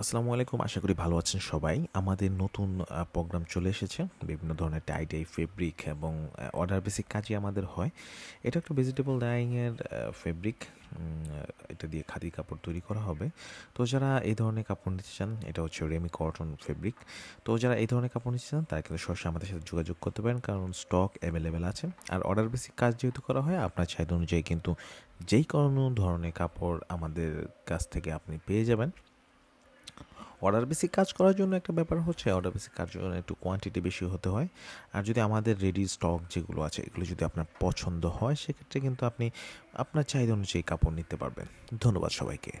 আসসালামু আলাইকুম, আশা করি ভালো আছেন সবাই। আমাদের নতুন প্রোগ্রাম চলে এসেছে। বিভিন্ন ধরনের টাইডাই ফেব্রিক এবং অর্ডার বেসিক কাজই আমাদের হয়। এটা একটা ভেজিটেবল ডাইংয়ের ফেব্রিক এটা দিয়ে খাদি কাপড় তৈরি করা হবে। তো যারা এই ধরনের কাপড় নিতে চান, এটা হচ্ছে রেমি কটন ফেব্রিক তো যারা এই ধরনের কাপড় নিতে চান, তারা কিন্তু সরাসরি আমাদের সাথে যোগাযোগ করতে পারেন, কারণ স্টক অ্যাভেলেবেল আছে। আর অর্ডার বেসিক কাজ যেহেতু করা হয়, আপনার চাহিদা অনুযায়ী কিন্তু যেই কোনো ধরনের কাপড় আমাদের কাছ থেকে আপনি পেয়ে যাবেন। অর্ডার বেসিক কাজ করার জন্য একটা ব্যাপার হচ্ছে অর্ডার বেসিক কাজ জন্য একটু কোয়ান্টিটি বেশি হতে হয়। আর যদি আমাদের রেডি স্টক যেগুলো আছে, এগুলো যদি আপনার পছন্দ হয়, সেক্ষেত্রে কিন্তু আপনি আপনার চাহিদা অনুযায়ী কাপড় নিতে পারবেন। ধন্যবাদ সবাইকে।